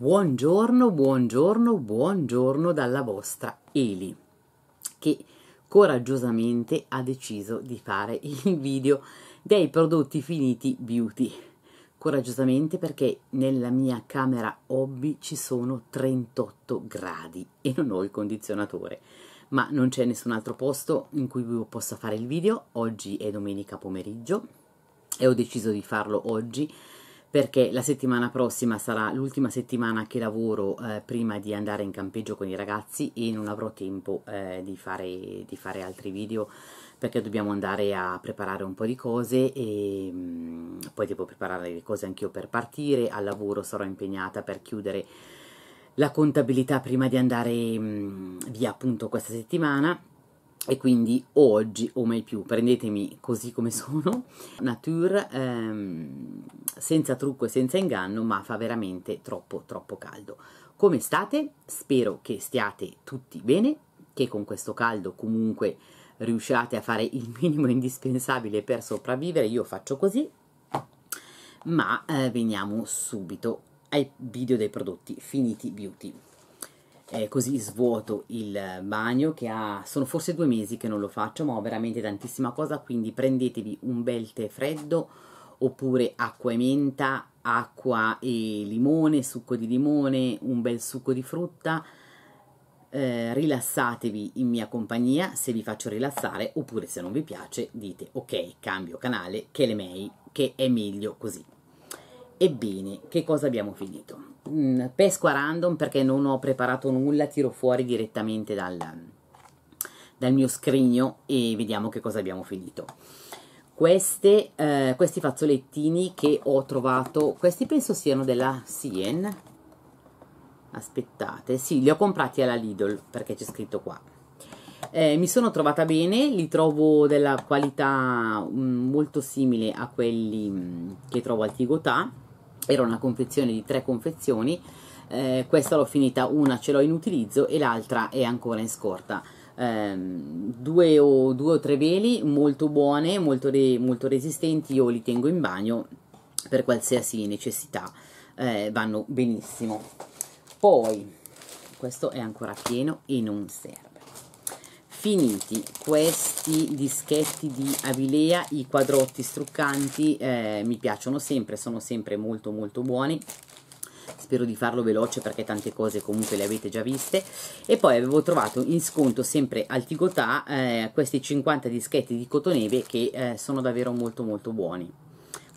Buongiorno, buongiorno, buongiorno dalla vostra Eli che coraggiosamente ha deciso di fare il video dei prodotti finiti beauty. Coraggiosamente perché nella mia camera hobby ci sono 38 gradi e non ho il condizionatore. Ma non c'è nessun altro posto in cui possa fare il video. Oggi è domenica pomeriggio e ho deciso di farlo oggi perché la settimana prossima sarà l'ultima settimana che lavoro eh, prima di andare in campeggio con i ragazzi e non avrò tempo eh, di, fare, di, fare, altri video perché dobbiamo andare a preparare un po' di cose e mh, mm, poi devo preparare le cose anch'io per partire, al lavoro sarò impegnata per chiudere la contabilità prima di andare mh, mm, via appunto questa settimana e quindi oggi o mai più prendetemi così come sono nature ehm, senza trucco e senza inganno ma fa veramente troppo troppo caldo. Come state? spero che stiate tutti bene che con questo caldo comunque riusciate a fare il minimo indispensabile per sopravvivere. Io faccio così ma eh, veniamo subito ai video dei prodotti finiti beauty eh, così svuoto il bagno che ha, sono forse due mesi che non lo faccio ma ho veramente tantissima cosa quindi prendetevi un bel tè freddo oppure acqua e menta, acqua e limone, succo di limone, un bel succo di frutta. Eh, rilassatevi in mia compagnia se vi faccio rilassare oppure se non vi piace dite ok cambio canale che le mei che è meglio così ebbene che cosa abbiamo finito Mm, pesco a random perché non ho preparato nulla, tiro fuori direttamente dal, dal mio scrigno e vediamo che cosa abbiamo finito. Queste, eh, questi fazzolettini che ho trovato, questi penso siano della Sien, aspettate, sì, li ho comprati alla Lidl perché c'è scritto qua. Eh, mi sono trovata bene, li trovo della qualità mm, molto simile a quelli mm, che trovo al Tigotà era una confezione di tre confezioni eh, questa l'ho finita, una ce l'ho in utilizzo e l'altra è ancora in scorta. Eh, due, o, due o tre veli molto buone, molto, re, molto resistenti io li tengo in bagno per qualsiasi necessità eh, vanno benissimo. Poi questo è ancora pieno e non serve finiti questi dischetti di Avilea, i quadrotti struccanti eh, mi piacciono sempre, sono sempre molto molto buoni. Spero di farlo veloce perché tante cose comunque le avete già viste. E poi avevo trovato in sconto sempre al Tigotà eh, questi 50 dischetti di cotoneve che eh, sono davvero molto molto buoni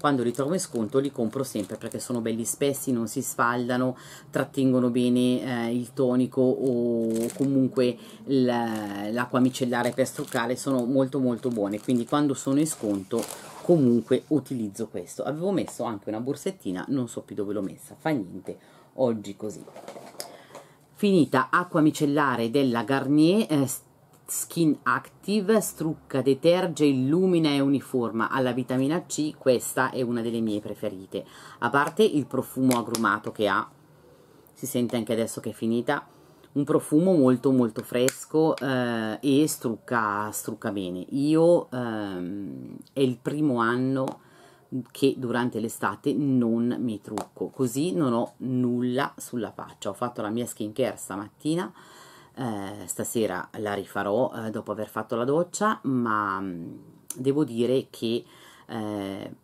quando li trovo in sconto li compro sempre perché sono belli spessi, non si sfaldano, trattengono bene eh, il tonico o comunque l'acqua micellare per struccare, sono molto molto buone, quindi quando sono in sconto comunque utilizzo questo. Avevo messo anche una borsettina, non so più dove l'ho messa, fa niente, oggi così. Finita acqua micellare della Garnier, eh, Skin Active, strucca, deterge, illumina e uniforma. Alla vitamina C, questa è una delle mie preferite, a parte il profumo agrumato che ha, si sente anche adesso che è finita, un profumo molto molto fresco eh, e strucca, strucca bene. Io ehm, è il primo anno che durante l'estate non mi trucco, così non ho nulla sulla faccia. Ho fatto la mia skincare stamattina, eh, stasera la rifarò eh, dopo aver fatto la doccia ma mh, mm, devo dire che eh,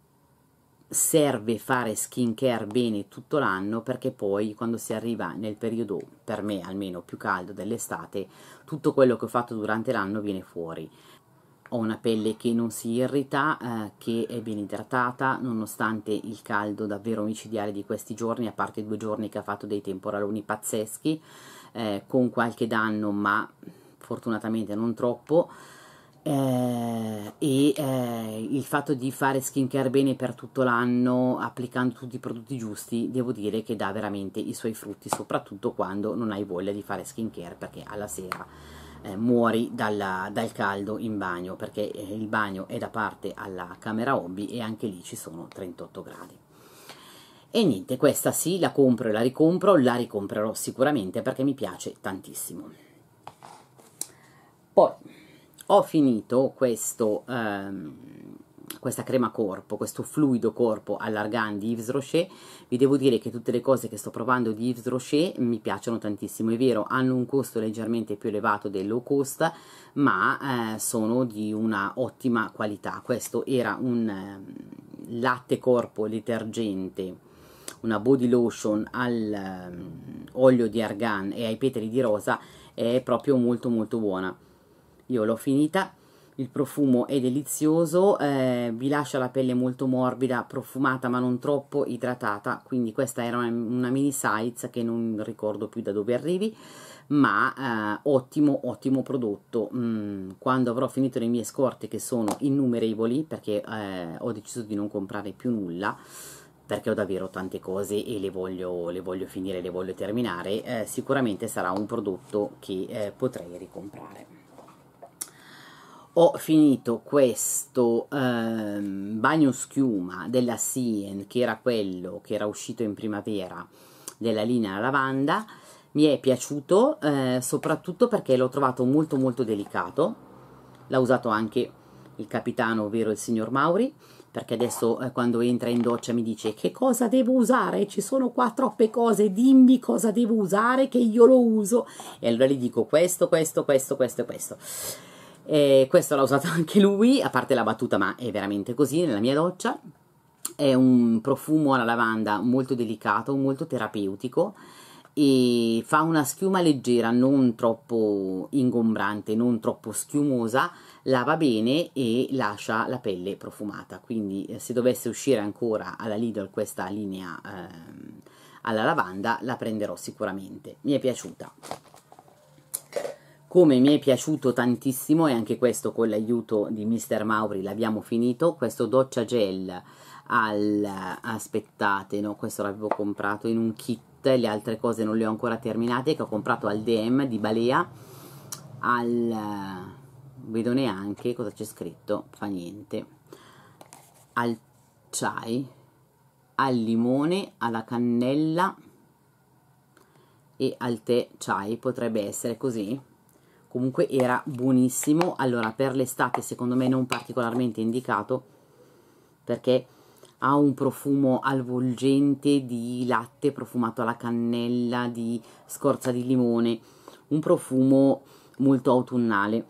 serve fare skincare bene tutto l'anno perché poi quando si arriva nel periodo per me almeno più caldo dell'estate tutto quello che ho fatto durante l'anno viene fuori. Ho una pelle che non si irrita, eh, che è ben idratata nonostante il caldo davvero micidiale di questi giorni, a parte due giorni che ha fatto dei temporaloni pazzeschi, eh, con qualche danno ma fortunatamente non troppo eh, e eh, il fatto di fare skincare bene per tutto l'anno applicando tutti i prodotti giusti devo dire che dà veramente i suoi frutti soprattutto quando non hai voglia di fare skincare perché alla sera eh, muori dalla, dal caldo in bagno perché eh, il bagno è da parte alla camera hobby e anche lì ci sono 38 gradi e niente, questa sì, la compro e la ricompro, la ricomprerò sicuramente perché mi piace tantissimo. Poi ho finito questo ehm, questa crema corpo, questo fluido corpo allargante di Yves Rocher, vi devo dire che tutte le cose che sto provando di Yves Rocher mi piacciono tantissimo, è vero, hanno un costo leggermente più elevato del low cost, ma eh, sono di una ottima qualità. Questo era un eh, latte corpo detergente, una body lotion all'olio ehm, di argan e ai petali di rosa, è proprio molto molto buona. Io l'ho finita il profumo è delizioso, eh, vi lascia la pelle molto morbida, profumata ma non troppo idratata, quindi questa era una, una mini size che non ricordo più da dove arrivi, ma eh, ottimo, ottimo prodotto. Mm, quando avrò finito le mie scorte che sono innumerevoli, perché eh, ho deciso di non comprare più nulla, perché ho davvero tante cose e le voglio, le voglio finire, le voglio terminare, eh, sicuramente sarà un prodotto che eh, potrei ricomprare. Ho finito questo ehm, bagno schiuma della Sien che era quello che era uscito in primavera della linea lavanda. Mi è piaciuto eh, soprattutto perché l'ho trovato molto molto delicato. L'ha usato anche il capitano ovvero il signor Mauri perché adesso eh, quando entra in doccia mi dice che cosa devo usare, ci sono qua troppe cose, dimmi cosa devo usare che io lo uso. E allora gli dico questo, questo, questo, questo e questo. E questo l'ha usato anche lui, a parte la battuta, ma è veramente così nella mia doccia. È un profumo alla lavanda molto delicato, molto terapeutico e fa una schiuma leggera, non troppo ingombrante, non troppo schiumosa, lava bene e lascia la pelle profumata. Quindi eh, se dovesse uscire ancora alla Lidl questa linea eh, alla lavanda, la prenderò sicuramente. Mi è piaciuta come mi è piaciuto tantissimo e anche questo con l'aiuto di Mr. Mauri l'abbiamo finito questo doccia gel al aspettate no questo l'avevo comprato in un kit le altre cose non le ho ancora terminate che ho comprato al DM di Balea al vedo neanche cosa c'è scritto fa niente. Al chai al limone alla cannella e al tè chai potrebbe essere così. Comunque era buonissimo. Allora per l'estate secondo me non particolarmente indicato perché ha un profumo avvolgente di latte profumato alla cannella di scorza di limone un profumo molto autunnale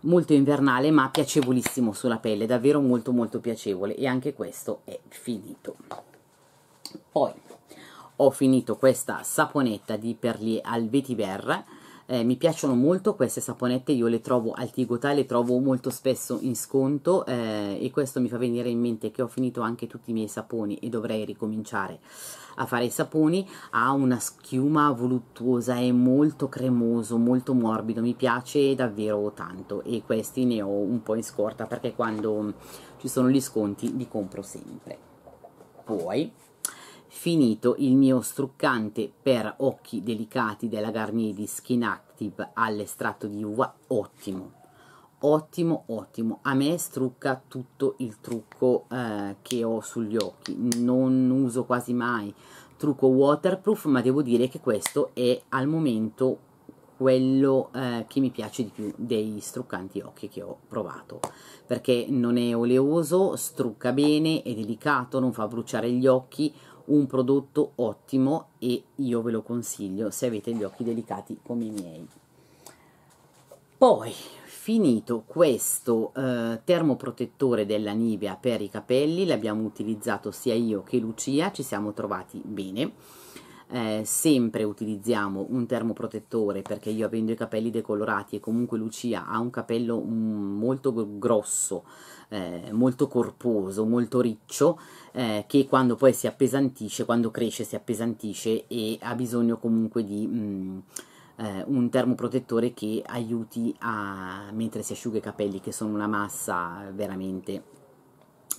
molto invernale ma piacevolissimo sulla pelle davvero molto molto piacevole. E anche questo è finito. Poi ho finito questa saponetta di Perlier al vetiver eh, mi piacciono molto queste saponette, io le trovo al Tigotà, le trovo molto spesso in sconto eh, e questo mi fa venire in mente che ho finito anche tutti i miei saponi e dovrei ricominciare a fare i saponi, ha una schiuma voluttuosa, è molto cremoso, molto morbido, mi piace davvero tanto e questi ne ho un po' in scorta perché quando ci sono gli sconti li compro sempre. Poi finito il mio struccante per occhi delicati della Garnier di Skin Active all'estratto di uva, ottimo, ottimo, ottimo. A me strucca tutto il trucco eh, che ho sugli occhi, non uso quasi mai trucco waterproof, ma devo dire che questo è al momento quello eh, che mi piace di più dei struccanti occhi che ho provato. Perché non è oleoso, strucca bene, è delicato, non fa bruciare gli occhi un prodotto ottimo e io ve lo consiglio se avete gli occhi delicati come i miei. Poi finito questo eh, termoprotettore della Nivea per i capelli l'abbiamo utilizzato sia io che Lucia ci siamo trovati bene eh, sempre utilizziamo un termoprotettore perché io avendo i capelli decolorati e comunque Lucia ha un capello mm, molto grosso eh, molto corposo, molto riccio, eh, che quando poi si appesantisce, quando cresce si appesantisce e ha bisogno comunque di mh, mm, eh, un termoprotettore che aiuti a, mentre si asciuga i capelli, che sono una massa veramente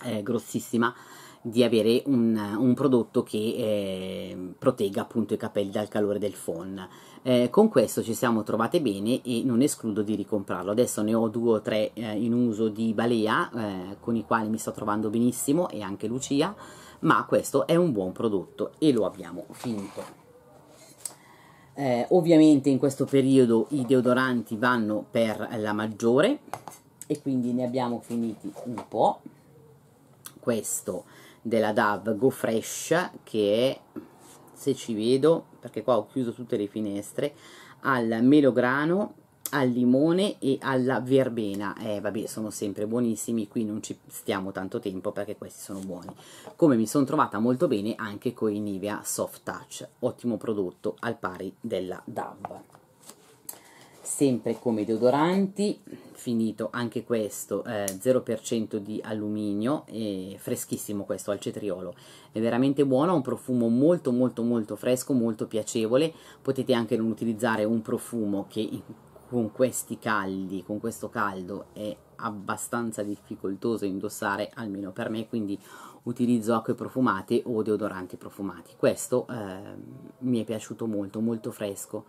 eh, grossissima, di avere un, un prodotto che eh, protegga appunto i capelli dal calore del phon. Eh, con questo ci siamo trovate bene e non escludo di ricomprarlo. Adesso ne ho due o tre eh, in uso di Balea eh, con i quali mi sto trovando benissimo e anche Lucia, ma questo è un buon prodotto e lo abbiamo finito. Eh, ovviamente in questo periodo i deodoranti vanno per la maggiore e quindi ne abbiamo finiti un po' questo della DAV Go Fresh che è se ci vedo perché qua ho chiuso tutte le finestre al melograno al limone e alla verbena. Eh vabbè sono sempre buonissimi qui non ci stiamo tanto tempo perché questi sono buoni. Come mi sono trovata molto bene anche con i Nivea Soft Touch ottimo prodotto al pari della DAV sempre come deodoranti finito anche questo eh, 0% di alluminio e freschissimo questo al cetriolo. È veramente buono ha un profumo molto molto molto fresco molto piacevole. Potete anche non utilizzare un profumo che con questi caldi con questo caldo è abbastanza difficoltoso indossare almeno per me quindi utilizzo acque profumate o deodoranti profumati. Questo eh, mi è piaciuto molto molto fresco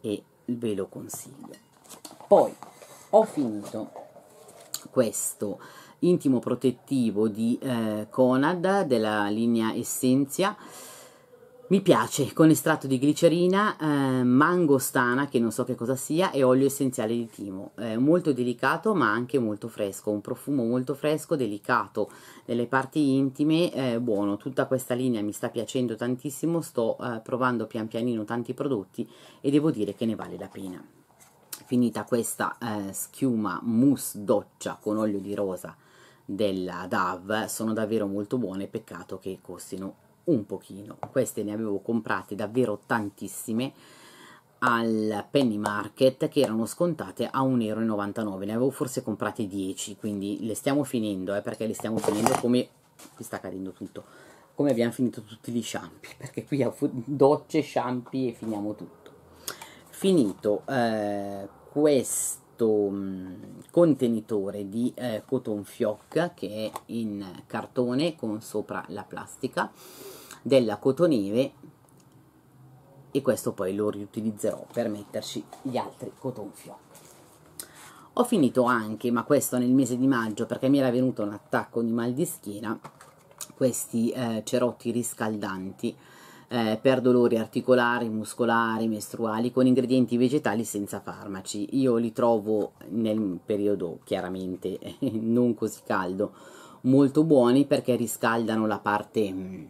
e ve lo consiglio. Poi ho finito questo intimo protettivo di eh, Conad della linea Essenzia mi piace con estratto di glicerina, eh, mangostana che non so che cosa sia e olio essenziale di timo, eh, molto delicato ma anche molto fresco, un profumo molto fresco, delicato. Nelle parti intime, eh, buono, tutta questa linea mi sta piacendo tantissimo, sto eh, provando pian pianino tanti prodotti e devo dire che ne vale la pena. Finita questa eh, schiuma mousse doccia con olio di rosa della DAV sono davvero molto buone peccato che costino un pochino. Queste ne avevo comprate davvero tantissime al penny market che erano scontate a 1,99 euro ne avevo forse comprate 10 quindi le stiamo finendo eh, perché le stiamo finendo come qui sta cadendo tutto come abbiamo finito tutti gli shampoo perché qui ho docce, shampoo e finiamo tutto. Finito eh, questo mh, mm, contenitore di eh, cotton fioc che è in cartone con sopra la plastica della cotoneve e questo poi lo riutilizzerò per metterci gli altri cotton fioc ho finito anche ma questo nel mese di maggio perché mi era venuto un attacco di mal di schiena questi eh, cerotti riscaldanti eh, per dolori articolari, muscolari, mestruali con ingredienti vegetali senza farmaci. Io li trovo nel periodo chiaramente non così caldo molto buoni perché riscaldano la parte mm,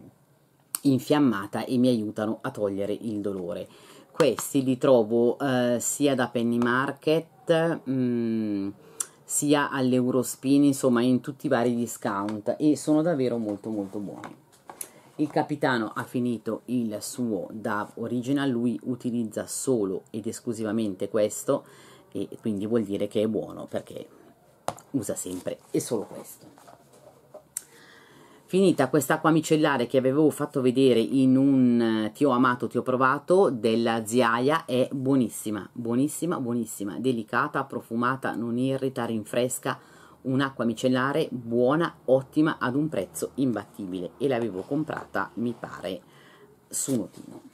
infiammata e mi aiutano a togliere il dolore. Questi li trovo eh, sia da Penny Market mh, mm, sia all'Eurospin, insomma in tutti i vari discount e sono davvero molto molto buoni il capitano ha finito il suo DAV original, lui utilizza solo ed esclusivamente questo e quindi vuol dire che è buono perché usa sempre e solo questo. Finita quest'acqua micellare che avevo fatto vedere in un Ti ho amato, ti ho provato della Ziaia è buonissima, buonissima, buonissima, delicata, profumata, non irrita, rinfresca, un'acqua micellare buona, ottima, ad un prezzo imbattibile e l'avevo comprata, mi pare, su Notino.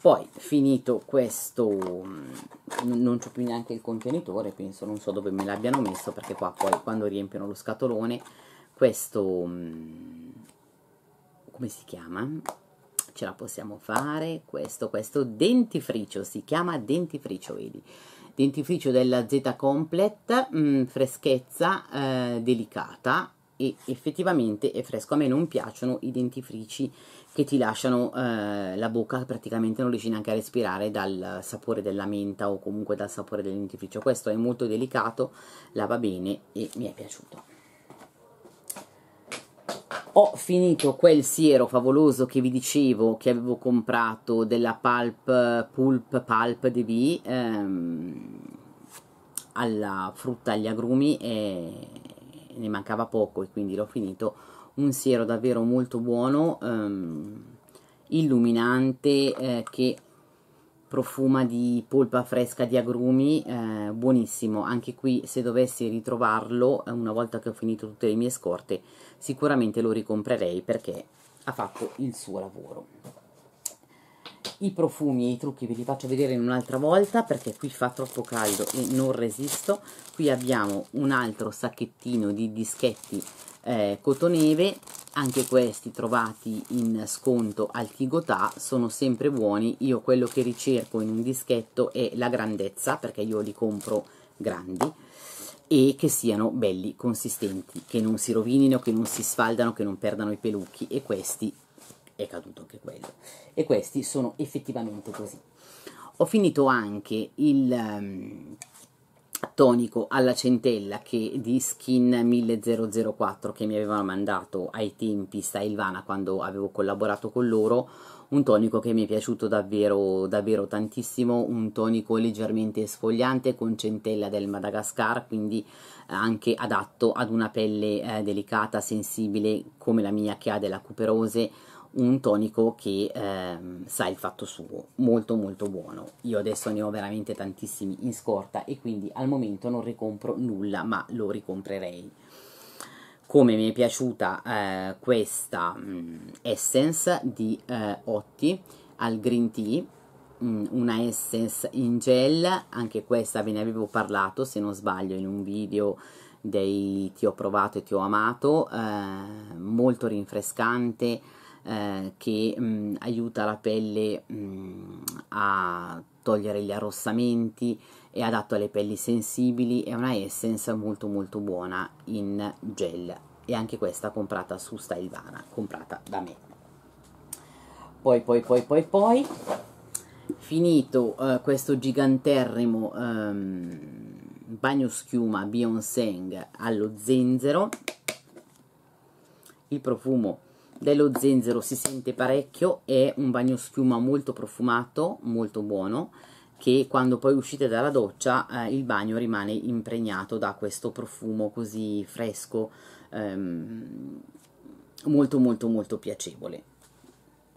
Poi, finito questo, mm, non c'ho più neanche il contenitore, penso, non so dove me l'abbiano messo, perché qua poi quando riempiono lo scatolone, questo, mm, come si chiama? Ce la possiamo fare, questo, questo dentifricio, si chiama dentifricio, vedi? Dentifricio della Z Complete, mh, mm, freschezza eh, delicata e effettivamente è fresco. A me non piacciono i dentifrici che ti lasciano eh, la bocca, praticamente non riesci neanche a respirare dal sapore della menta o comunque dal sapore del dentifricio. Questo è molto delicato, lava bene e mi è piaciuto ho finito quel siero favoloso che vi dicevo che avevo comprato della Pulp Pulp Pulp DV ehm, alla frutta agli agrumi e ne mancava poco e quindi l'ho finito. Un siero davvero molto buono ehm, illuminante eh, che profuma di polpa fresca di agrumi eh, buonissimo. Anche qui se dovessi ritrovarlo eh, una volta che ho finito tutte le mie scorte sicuramente lo ricomprerei perché ha fatto il suo lavoro. I profumi e i trucchi ve li faccio vedere in un'altra volta perché qui fa troppo caldo e non resisto. Qui abbiamo un altro sacchettino di dischetti eh, cotoneve anche questi trovati in sconto al Tigotà sono sempre buoni. Io quello che ricerco in un dischetto è la grandezza perché io li compro grandi e che siano belli consistenti, che non si rovinino, che non si sfaldano, che non perdano i pelucchi. E questi è caduto anche quello. E questi sono effettivamente così. Ho finito anche il um, tonico alla centella che di Skin 1004 che mi avevano mandato ai tempi Stylevana quando avevo collaborato con loro un tonico che mi è piaciuto davvero, davvero tantissimo, un tonico leggermente esfoliante con centella del Madagascar, quindi anche adatto ad una pelle eh, delicata, sensibile come la mia che ha della cuperose, un tonico che eh, sa il fatto suo, molto molto buono. Io adesso ne ho veramente tantissimi in scorta e quindi al momento non ricompro nulla, ma lo ricomprerei come mi è piaciuta eh, questa mh, mm, essence di eh, Otti al green tea mh, mm, una essence in gel anche questa ve ne avevo parlato se non sbaglio in un video dei ti ho provato e ti ho amato eh, molto rinfrescante eh, che mh, mm, aiuta la pelle a togliere gli arrossamenti è adatto alle pelli sensibili, è una essence molto molto buona in gel e anche questa comprata su Stylevana, comprata da me. Poi poi poi poi poi finito uh, questo giganterrimo um, bagno schiuma Beyoncé allo zenzero il profumo dello zenzero si sente parecchio è un bagno schiuma molto profumato molto buono che quando poi uscite dalla doccia eh, il bagno rimane impregnato da questo profumo così fresco, ehm, molto molto molto piacevole.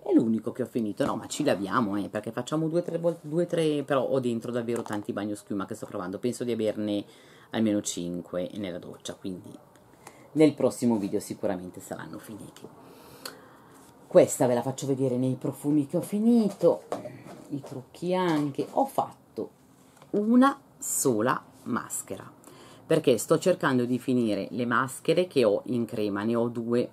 È l'unico che ho finito, no ma ci laviamo eh, perché facciamo due tre due tre, però ho dentro davvero tanti bagno schiuma che sto provando, penso di averne almeno 5 nella doccia, quindi nel prossimo video sicuramente saranno finiti. Questa ve la faccio vedere nei profumi che ho finito i trucchi anche. Ho fatto una sola maschera perché sto cercando di finire le maschere che ho in crema. Ne ho due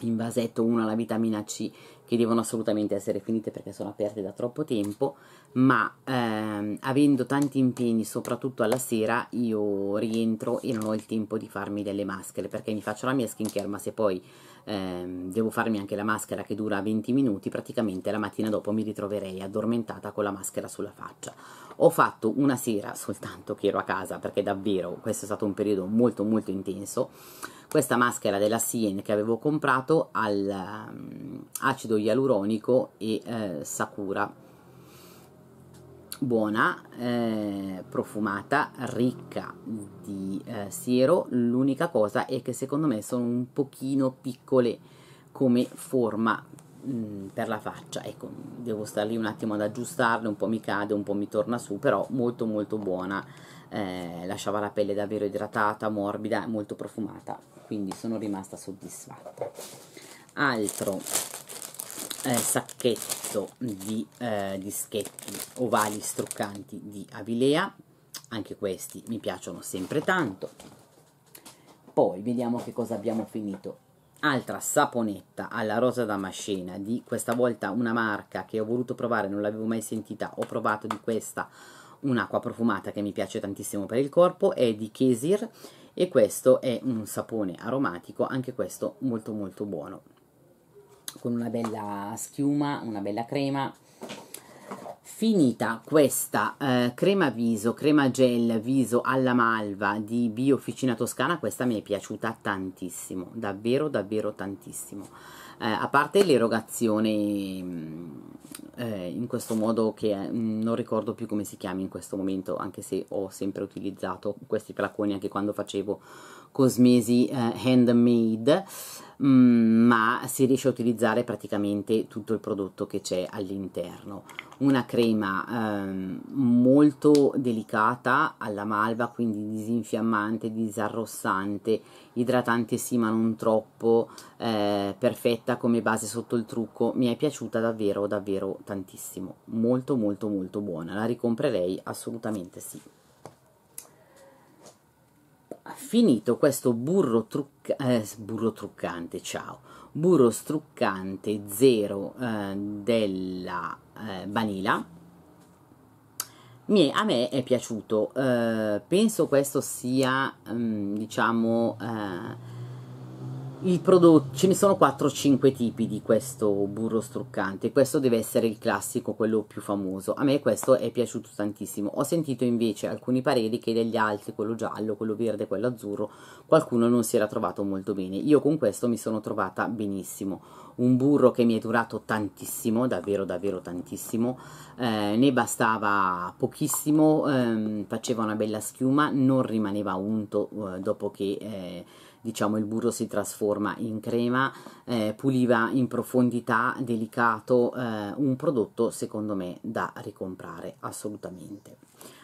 in vasetto una alla vitamina C che devono assolutamente essere finite perché sono aperte da troppo tempo ma ehm, avendo tanti impegni soprattutto alla sera io rientro e non ho il tempo di farmi delle maschere perché mi faccio la mia skincare ma se poi ehm, devo farmi anche la maschera che dura 20 minuti, praticamente la mattina dopo mi ritroverei addormentata con la maschera sulla faccia. Ho fatto una sera soltanto che ero a casa, perché davvero questo è stato un periodo molto molto intenso, questa maschera della Sien che avevo comprato al um, acido ialuronico e eh, Sakura buona, eh, profumata, ricca di eh, siero, l'unica cosa è che secondo me sono un pochino piccole come forma mh, mm, per la faccia, ecco, devo stare lì un attimo ad aggiustarle, un po' mi cade, un po' mi torna su, però molto molto buona, eh, lasciava la pelle davvero idratata, morbida molto profumata, quindi sono rimasta soddisfatta. Altro eh, sacchetto di eh, dischetti ovali struccanti di Avilea. Anche questi mi piacciono sempre tanto. Poi vediamo che cosa abbiamo finito. Altra saponetta alla rosa damascena di questa volta una marca che ho voluto provare non l'avevo mai sentita. Ho provato di questa un'acqua profumata che mi piace tantissimo per il corpo è di Kesir e questo è un sapone aromatico anche questo molto molto buono con una bella schiuma, una bella crema. Finita questa eh, crema viso, crema gel viso alla malva di Biofficina Toscana, questa mi è piaciuta tantissimo, davvero davvero tantissimo. Eh, a parte l'erogazione mm, eh, in questo modo che mm, non ricordo più come si chiami in questo momento, anche se ho sempre utilizzato questi flaconi anche quando facevo cosmesi eh, handmade, Mm, ma si riesce a utilizzare praticamente tutto il prodotto che c'è all'interno. Una crema ehm, molto delicata alla malva quindi disinfiammante, disarrossante idratante sì ma non troppo eh, perfetta come base sotto il trucco. Mi è piaciuta davvero davvero tantissimo. Molto molto molto buona. La ricomprerei assolutamente sì. Finito questo burro, trucca, eh, burro truccante, ciao, burro struccante zero eh, della eh, vanilla, a me è piaciuto, eh, penso questo sia, um, diciamo, eh, prodotto, ce ne sono 4-5 tipi di questo burro struccante, questo deve essere il classico, quello più famoso, a me questo è piaciuto tantissimo, ho sentito invece alcuni pareri che degli altri, quello giallo, quello verde, quello azzurro, qualcuno non si era trovato molto bene, io con questo mi sono trovata benissimo, un burro che mi è durato tantissimo, davvero davvero tantissimo, eh, ne bastava pochissimo, ehm, faceva una bella schiuma, non rimaneva unto eh, dopo che... Eh, diciamo il burro si trasforma in crema, eh, puliva in profondità, delicato, eh, un prodotto secondo me da ricomprare assolutamente.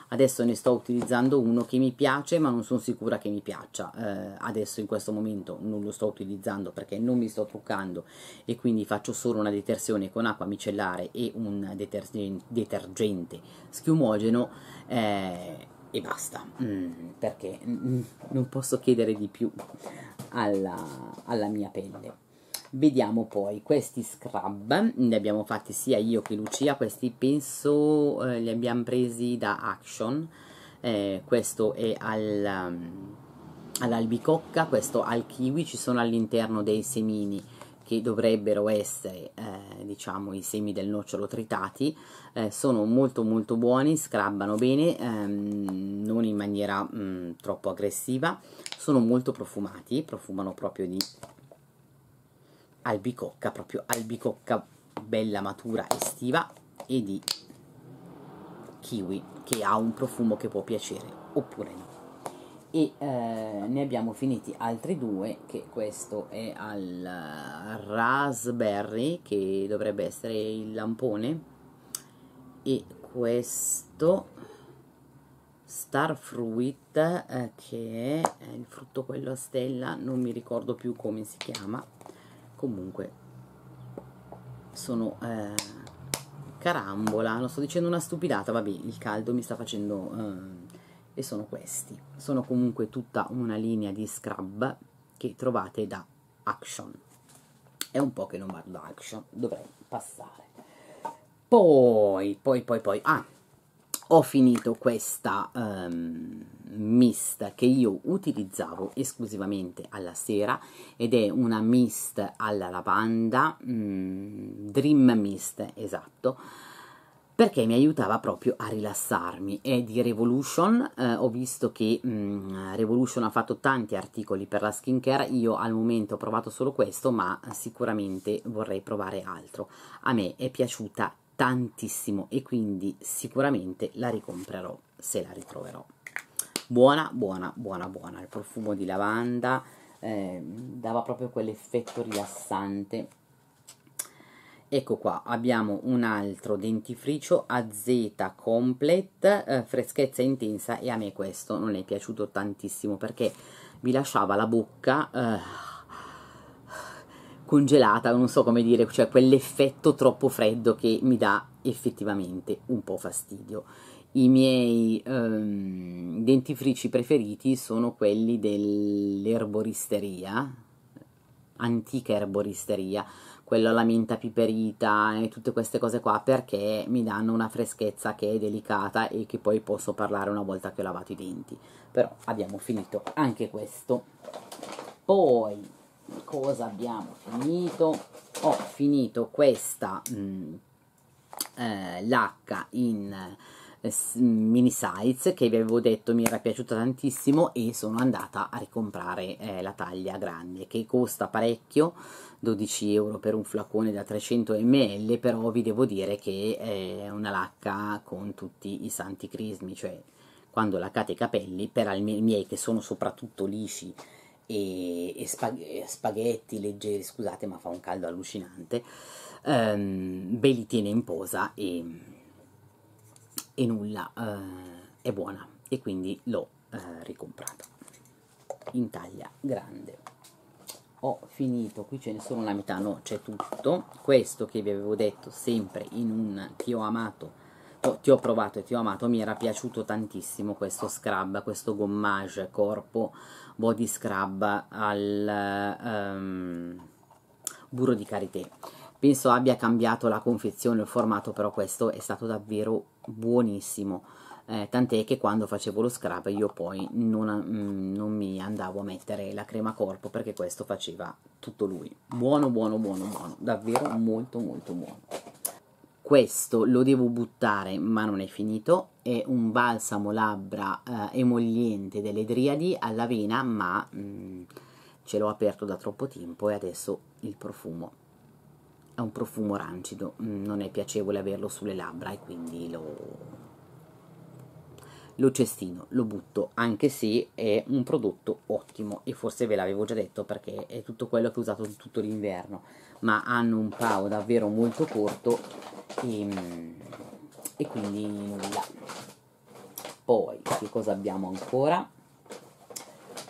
Adesso ne sto utilizzando uno che mi piace ma non sono sicura che mi piaccia, eh, adesso in questo momento non lo sto utilizzando perché non mi sto truccando e quindi faccio solo una detersione con acqua micellare e un detergente, detergente schiumogeno eh, e basta, mm, perché mm, non posso chiedere di più alla, alla mia pelle. Vediamo poi questi scrub, ne abbiamo fatti sia io che Lucia, questi penso eh, li abbiamo presi da Action, eh, questo è al, um, all'albicocca, questo al kiwi, ci sono all'interno dei semini che dovrebbero essere eh, diciamo i semi del nocciolo tritati eh, sono molto molto buoni scrabbano bene ehm, non in maniera mh, mm, troppo aggressiva sono molto profumati profumano proprio di albicocca proprio albicocca bella matura estiva e di kiwi che ha un profumo che può piacere oppure no e eh, ne abbiamo finiti altri due che questo è al raspberry che dovrebbe essere il lampone. E questo starfruit eh, che è il frutto quello a stella non mi ricordo più come si chiama. Comunque sono eh, carambola. Non sto dicendo una stupidata vabbè il caldo mi sta facendo eh, e sono questi. Sono comunque tutta una linea di scrub che trovate da Action. È un po' che non vado da Action dovrei passare. Poi poi poi poi. Ah ho finito questa um, mist che io utilizzavo esclusivamente alla sera ed è una mist alla lavanda mm, dream mist esatto perché mi aiutava proprio a rilassarmi. È di Revolution, eh, ho visto che mh, mm, Revolution ha fatto tanti articoli per la skincare, io al momento ho provato solo questo, ma sicuramente vorrei provare altro. A me è piaciuta tantissimo e quindi sicuramente la ricomprerò se la ritroverò. Buona, buona, buona, buona, il profumo di lavanda eh, dava proprio quell'effetto rilassante ecco qua abbiamo un altro dentifricio AZ Complete eh, freschezza intensa e a me questo non è piaciuto tantissimo perché mi lasciava la bocca eh, congelata non so come dire cioè quell'effetto troppo freddo che mi dà effettivamente un po' fastidio. I miei ehm, dentifrici preferiti sono quelli dell'erboristeria antica erboristeria quello alla menta piperita e tutte queste cose qua perché mi danno una freschezza che è delicata e che poi posso parlare una volta che ho lavato i denti. Però abbiamo finito anche questo. Poi cosa abbiamo finito? Ho finito questa mh, eh, l'H in eh, mini size che vi avevo detto mi era piaciuta tantissimo e sono andata a ricomprare eh, la taglia grande che costa parecchio 12 euro per un flacone da 300 ml, però vi devo dire che è una lacca con tutti i santi crismi, cioè quando laccate i capelli, per i miei che sono soprattutto lisci e, e spag spaghetti leggeri, scusate ma fa un caldo allucinante, um, ve li tiene in posa e, e nulla, uh, è buona e quindi l'ho uh, ricomprata in taglia grande ho finito qui ce ne sono la metà no c'è tutto. Questo che vi avevo detto sempre in un ti ho amato ti ho provato e ti ho amato mi era piaciuto tantissimo questo scrub questo gommage corpo body scrub al um, burro di karité. Penso abbia cambiato la confezione il formato però questo è stato davvero buonissimo eh, tant'è che quando facevo lo scrub io poi non, mm, non, mi andavo a mettere la crema corpo perché questo faceva tutto lui. Buono buono buono buono. Davvero molto molto buono. Questo lo devo buttare ma non è finito. È un balsamo labbra eh, emolliente delle Driadi all'avena ma mm, ce l'ho aperto da troppo tempo e adesso il profumo è un profumo rancido. Mm, non è piacevole averlo sulle labbra e quindi lo lo cestino lo butto anche se è un prodotto ottimo e forse ve l'avevo già detto perché è tutto quello che ho usato tutto l'inverno ma hanno un pao davvero molto corto e, mm, e quindi nulla. Poi che cosa abbiamo ancora?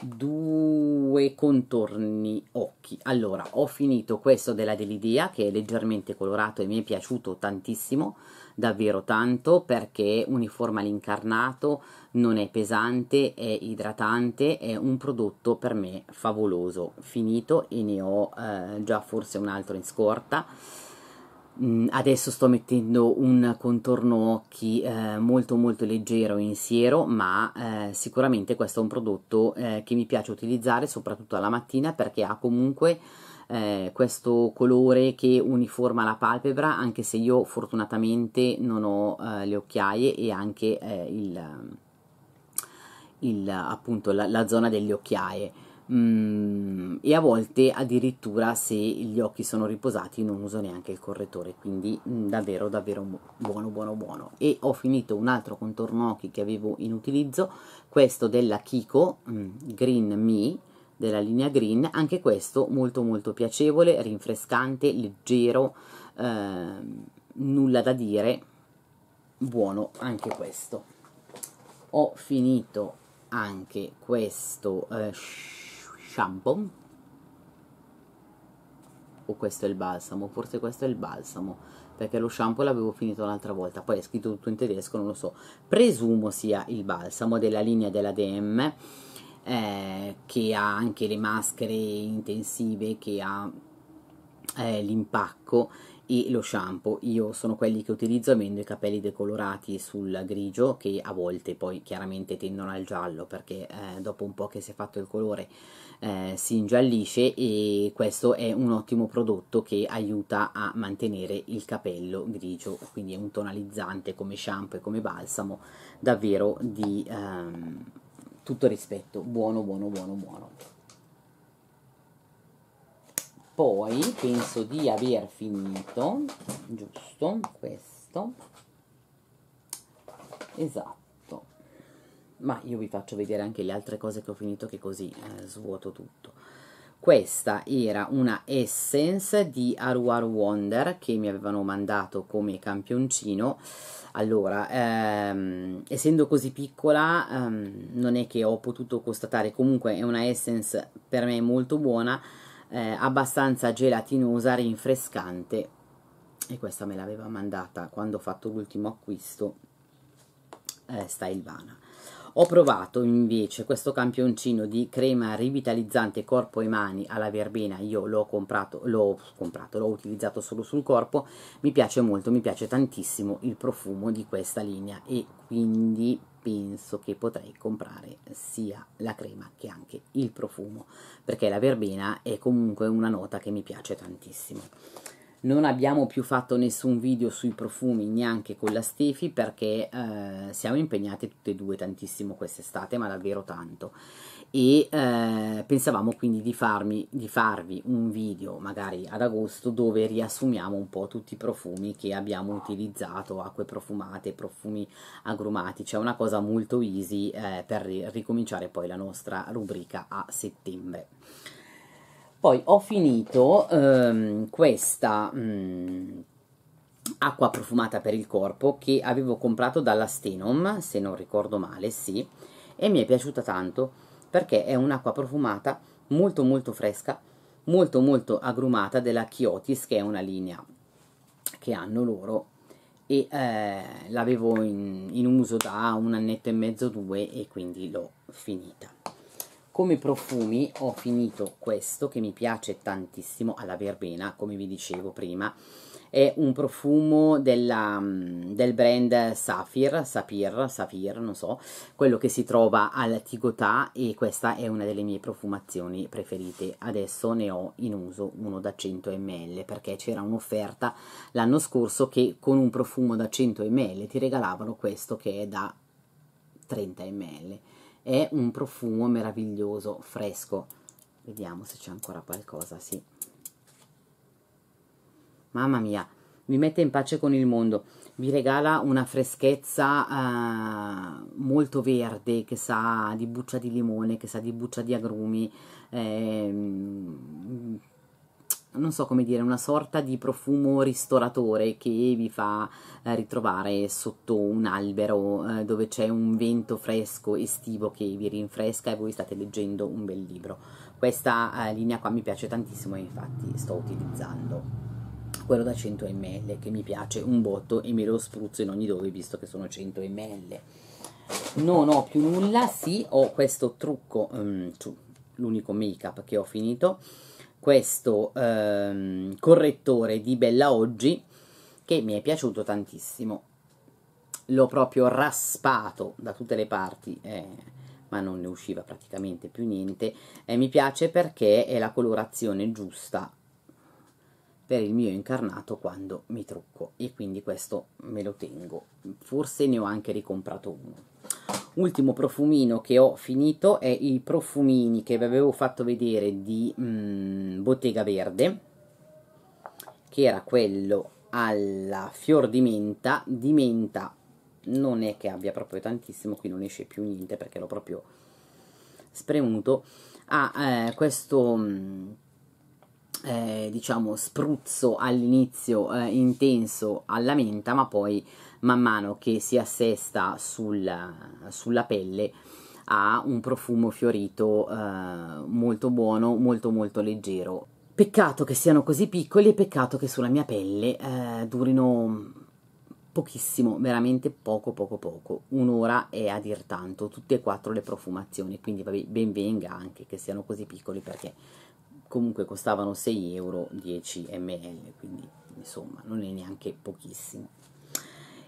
Due contorni occhi. Allora ho finito questo della Delidea che è leggermente colorato e mi è piaciuto tantissimo davvero tanto perché uniforma l'incarnato, non è pesante, è idratante, è un prodotto per me favoloso, finito e ne ho eh, già forse un altro in scorta. Mm, adesso sto mettendo un contorno occhi eh, molto molto leggero in siero ma eh, sicuramente questo è un prodotto eh, che mi piace utilizzare soprattutto alla mattina perché ha comunque eh, questo colore che uniforma la palpebra anche se io fortunatamente non ho eh, le occhiaie e anche eh, il, il, appunto la, la, zona delle occhiaie. Mm, e a volte addirittura se gli occhi sono riposati non uso neanche il correttore quindi mm, davvero davvero buono buono buono. E ho finito un altro contorno occhi che avevo in utilizzo questo della Kiko mm, Green Me della linea green, anche questo molto molto piacevole, rinfrescante, leggero, eh, nulla da dire, buono anche questo. Ho finito anche questo eh, shampoo, o questo è il balsamo, forse questo è il balsamo, perché lo shampoo l'avevo finito l'altra volta, poi è scritto tutto in tedesco, non lo so, presumo sia il balsamo della linea della DM, eh, che ha anche le maschere intensive, che ha eh, l'impacco e lo shampoo. Io sono quelli che utilizzo avendo i capelli decolorati sul grigio che a volte poi chiaramente tendono al giallo perché eh, dopo un po' che si è fatto il colore eh, si ingiallisce e questo è un ottimo prodotto che aiuta a mantenere il capello grigio quindi è un tonalizzante come shampoo e come balsamo davvero di ehm, tutto rispetto, buono, buono, buono, buono. Poi penso di aver finito, giusto, questo, esatto, ma io vi faccio vedere anche le altre cose che ho finito che così eh, svuoto tutto. Questa era una Essence di Aruaru Wonder che mi avevano mandato come campioncino allora, ehm, essendo così piccola, ehm, non è che ho potuto constatare, comunque è una essence per me molto buona, eh, abbastanza gelatinosa, rinfrescante, e questa me l'aveva mandata quando ho fatto l'ultimo acquisto, eh, Stylevana. Ho provato invece questo campioncino di crema rivitalizzante corpo e mani alla verbena, io l'ho comprato, l'ho comprato, l'ho utilizzato solo sul corpo, mi piace molto, mi piace tantissimo il profumo di questa linea e quindi penso che potrei comprare sia la crema che anche il profumo, perché la verbena è comunque una nota che mi piace tantissimo non abbiamo più fatto nessun video sui profumi neanche con la Stefi perché eh, siamo impegnate tutte e due tantissimo quest'estate ma davvero tanto e eh, pensavamo quindi di, farmi, di farvi un video magari ad agosto dove riassumiamo un po' tutti i profumi che abbiamo utilizzato, acque profumate, profumi agrumati, cioè una cosa molto easy eh, per ricominciare poi la nostra rubrica a settembre. Poi ho finito ehm, questa mh, mm, acqua profumata per il corpo che avevo comprato dalla Stenom, se non ricordo male, sì, e mi è piaciuta tanto perché è un'acqua profumata molto molto fresca, molto molto agrumata della Chiotis, che è una linea che hanno loro e eh, l'avevo in, in uso da un annetto e mezzo, due e quindi l'ho finita come profumi ho finito questo che mi piace tantissimo alla verbena come vi dicevo prima è un profumo della, mm, del brand Saphir, Sapir, Sapir, non so, quello che si trova al Tigotà e questa è una delle mie profumazioni preferite. Adesso ne ho in uso uno da 100 ml perché c'era un'offerta l'anno scorso che con un profumo da 100 ml ti regalavano questo che è da 30 ml. È un profumo meraviglioso, fresco. Vediamo se c'è ancora qualcosa, sì mamma mia, vi mette in pace con il mondo, vi regala una freschezza uh, molto verde che sa di buccia di limone, che sa di buccia di agrumi, ehm, non so come dire, una sorta di profumo ristoratore che vi fa eh, ritrovare sotto un albero eh, dove c'è un vento fresco estivo che vi rinfresca e voi state leggendo un bel libro. Questa eh, linea qua mi piace tantissimo e infatti sto utilizzando. Quello da 100 ml che mi piace un botto e me lo spruzzo in ogni dove visto che sono 100 ml non ho più nulla sì ho questo trucco um, l'unico make up che ho finito questo um, correttore di Bella Oggi che mi è piaciuto tantissimo. L'ho proprio raspato da tutte le parti eh, ma non ne usciva praticamente più niente. E mi piace perché è la colorazione giusta per il mio incarnato quando mi trucco. E quindi questo me lo tengo. Forse ne ho anche ricomprato uno ultimo profumino che ho finito è i profumini che vi avevo fatto vedere di mm, Bottega Verde che era quello alla fior di menta. Di menta non è che abbia proprio tantissimo qui non esce più niente perché l'ho proprio spremuto. Ha eh, questo mm, eh, diciamo spruzzo all'inizio eh, intenso alla menta ma poi man mano che si assesta sul, sulla pelle ha un profumo fiorito eh, molto buono molto molto leggero. Peccato che siano così piccoli e peccato che sulla mia pelle eh, durino pochissimo, veramente poco poco poco, un'ora è a dir tanto, tutte e quattro le profumazioni, quindi vabbè, ben venga anche che siano così piccoli perché comunque costavano 6 euro 10 ml quindi insomma non è neanche pochissimo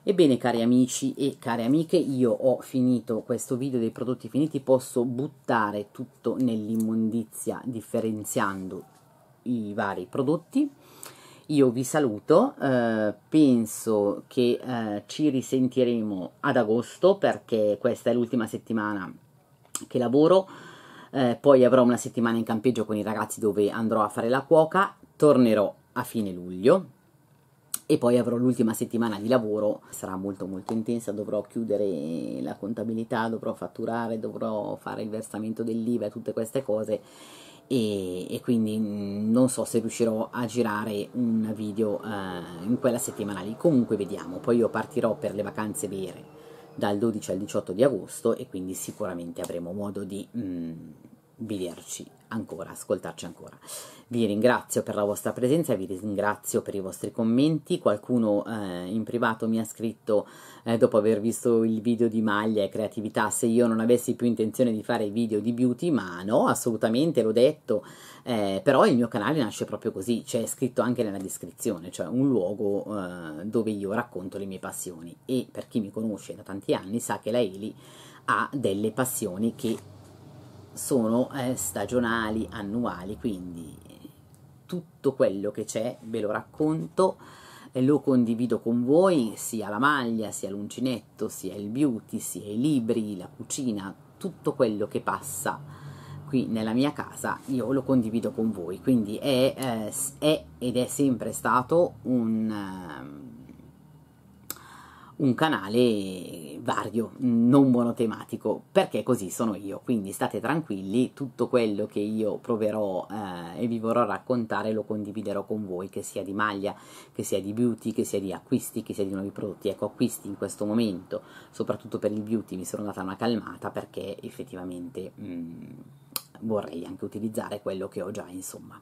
ebbene cari amici e care amiche io ho finito questo video dei prodotti finiti posso buttare tutto nell'immondizia differenziando i vari prodotti. Io vi saluto, eh, penso che eh, ci risentiremo ad agosto perché questa è l'ultima settimana che lavoro eh, poi avrò una settimana in campeggio con i ragazzi dove andrò a fare la cuoca, tornerò a fine luglio e poi avrò l'ultima settimana di lavoro, sarà molto molto intensa, dovrò chiudere la contabilità, dovrò fatturare, dovrò fare il versamento dell'IVA tutte queste cose. E, e, quindi mm, non so se riuscirò a girare un video eh, in quella settimana lì, comunque vediamo, poi io partirò per le vacanze vere dal 12 al 18 di agosto e quindi sicuramente avremo modo di mm, vederci ancora, ascoltarci ancora. Vi ringrazio per la vostra presenza, vi ringrazio per i vostri commenti, qualcuno eh, in privato mi ha scritto eh, dopo aver visto il video di maglia e creatività se io non avessi più intenzione di fare video di beauty, ma no, assolutamente l'ho detto, eh, però il mio canale nasce proprio così, c'è scritto anche nella descrizione, cioè un luogo eh, dove io racconto le mie passioni. E per chi mi conosce da tanti anni sa che la Eli ha delle passioni che sono eh, stagionali, annuali, quindi tutto quello che c'è ve lo racconto e lo condivido con voi, sia la maglia, sia l'uncinetto, sia il beauty, sia i libri, la cucina, tutto quello che passa qui nella mia casa io lo condivido con voi, quindi è, eh, è ed è sempre stato un... Eh, un canale vario, non monotematico, perché così sono io, quindi state tranquilli, tutto quello che io proverò eh, e vi vorrò raccontare lo condividerò con voi, che sia di maglia, che sia di beauty, che sia di acquisti, che sia di nuovi prodotti, ecco acquisti in questo momento, soprattutto per il beauty mi sono data una calmata perché effettivamente mh, mm, vorrei anche utilizzare quello che ho già insomma.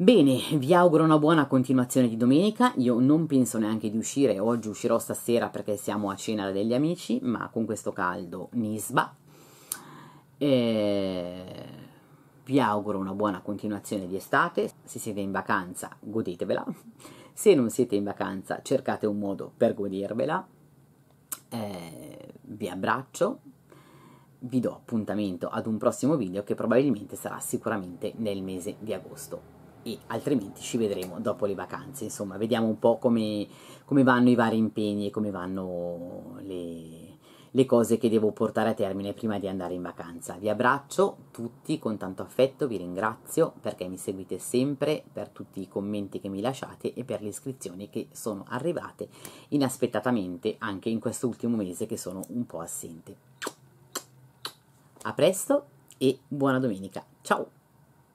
Bene, vi auguro una buona continuazione di domenica, io non penso neanche di uscire, oggi uscirò stasera perché siamo a cena degli amici, ma con questo caldo nisba. E... Vi auguro una buona continuazione di estate, se siete in vacanza godetevela, Se non siete in vacanza, cercate un modo per godervela. Eh, vi abbraccio, vi do appuntamento ad un prossimo video che probabilmente sarà sicuramente nel mese di agosto e altrimenti ci vedremo dopo le vacanze, insomma, vediamo un po' come, come vanno i vari impegni e come vanno le, le cose che devo portare a termine prima di andare in vacanza. Vi abbraccio tutti con tanto affetto, vi ringrazio perché mi seguite sempre, per tutti i commenti che mi lasciate e per le iscrizioni che sono arrivate inaspettatamente anche in questo ultimo mese che sono un po' assente. A presto e buona domenica. Ciao!